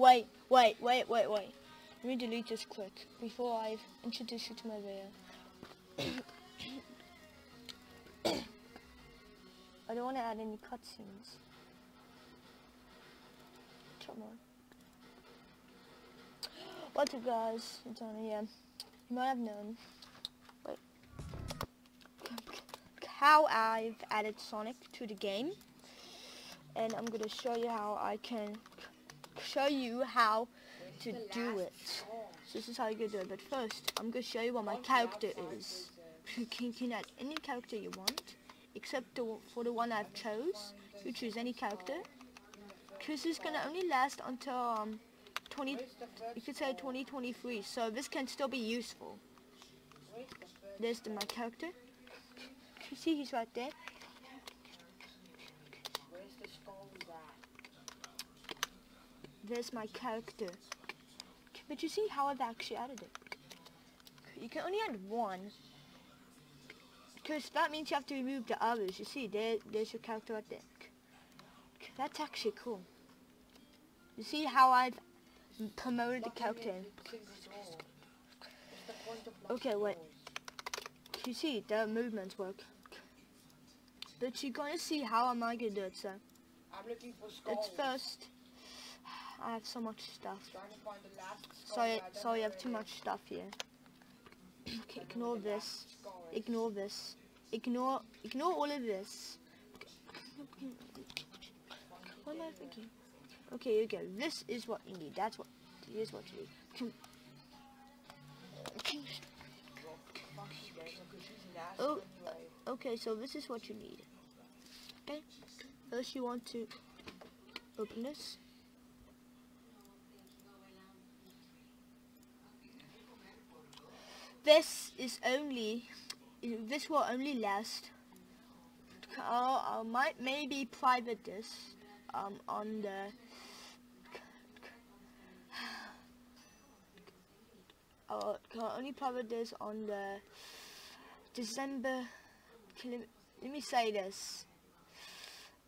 wait, wait, wait, wait, wait. Let me delete this quick before I introduce you to my video. I don't want to add any cutscenes. Come on. What's up guys? It's on here. You might have known. Wait. How I've added Sonic to the game. And I'm gonna show you how I can show you how to do it. So this is how you can do it. But first, I'm gonna show you what my character is. You can, can add any character you want, except the, for the one I've chose. You choose any character. Because this is gonna only last until um 20. You could say 2023. So this can still be useful. There's the, my character. You see, he's right there. There's my character. But you see how I've actually added it. You can only add one. Because that means you have to remove the others. You see, there, there's your character right there. That's actually cool. You see how I've promoted the character. Okay, wait. You see, the movements work. But you're gonna see how am I gonna do it, so. I'm looking for. It's first. I have so much stuff. Sorry, sorry, I have too much stuff here. okay, ignore this. Ignore this. Ignore, ignore all of this. What am I thinking? Okay, here go. This is what you need. That's what. Here's what you need. Oh, Okay, so this is what you need. Okay, first you want to open this. This is only, this will only last. I might maybe private this um, on the. I'll, I'll only private this on the December let, me, let me say this.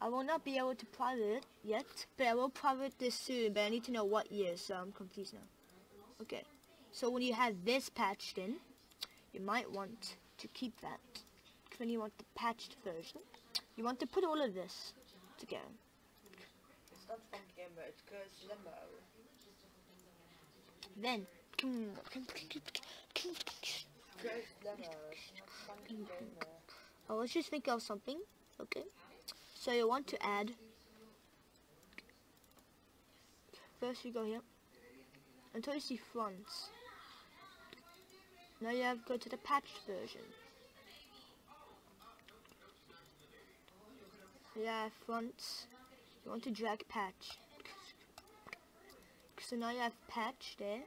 I will not be able to private it yet, but I will private this soon, but I need to know what year, so I'm confused now. Okay, so when you have this patched in, you might want to keep that. When you want the patched version, you want to put all of this together. It's not fun gamer, it's Curse Limbo. Then, Curse Limbo, it's not fun gamer. oh, let's just think of something, okay? So you want to add, first you go here, until you see fronts. Now you have to go to the patched version. Yeah, fronts. You want to drag patch. So now you have patch there.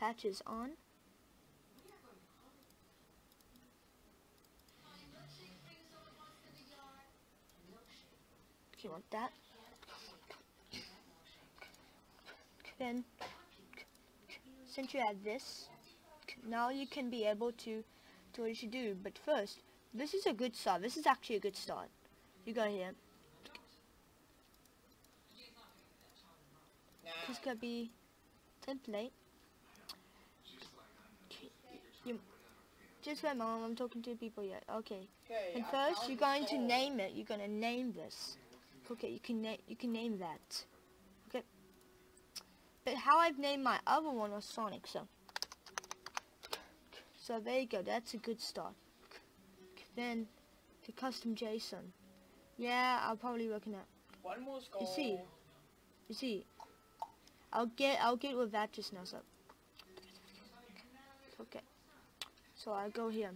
Patch is on. You want that? Then, since you have this, now you can be able to do what you should do. But first, this is a good start. This is actually a good start. You go here. This could be template. You, just wait, mom. I'm talking to people yet. Okay. And first, you're going to name it. You're gonna name this. Okay, you can name you can name that. Okay. But how I've named my other one was Sonic. So. So there you go. That's a good start. Then, the custom JSON. Yeah, I'll probably work on that. One more skull. see, You see, I'll get I'll get with that just now. So. Okay. So I go here.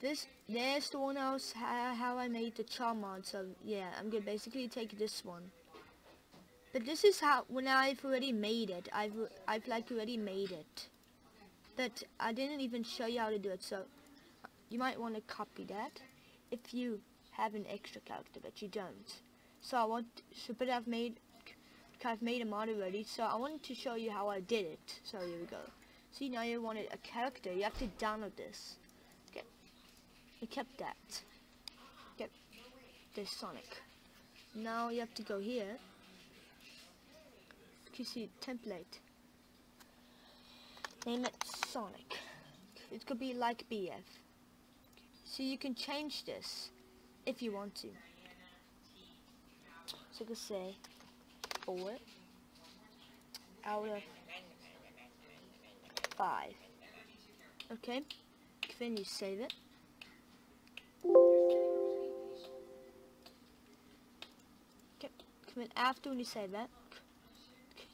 This there's the one else how, how I made the charm mod. So yeah, I'm gonna basically take this one. But this is how when I've already made it. I've I've like already made it. But I didn't even show you how to do it. So you might want to copy that if you have an extra character, but you don't. So I want, so but I've made, I've made a mod already. So I wanted to show you how I did it. So here we go. See now you wanted a character. You have to download this. Okay. I kept that. Get this Sonic. Now you have to go here. you see template. Name it Sonic. It could be like BF. So you can change this if you want to. So you can say four out of five. Okay, then you save it. Okay, then after when you save that,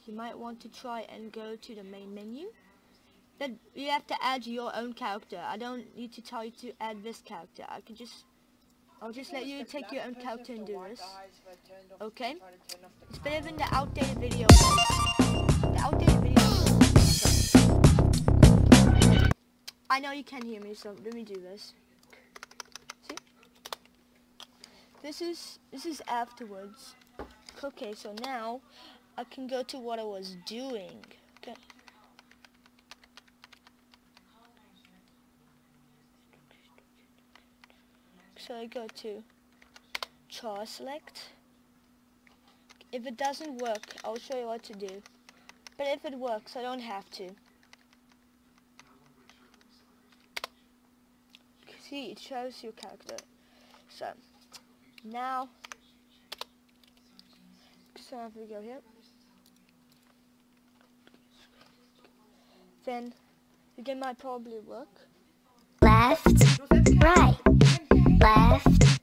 you might want to try and go to the main menu. Then you have to add your own character. I don't need to tell you to add this character. I can just, I'll just let you take your own character and do this. Okay? It's better than the outdated video. The outdated video. I know you can hear me, so let me do this. See? This is this is afterwards. Okay, so now I can go to what I was doing. Okay. So I go to char select. If it doesn't work, I'll show you what to do. But if it works, I don't have to. See, it shows your character. So, now, so if we go here, then again might probably work. left, right, left,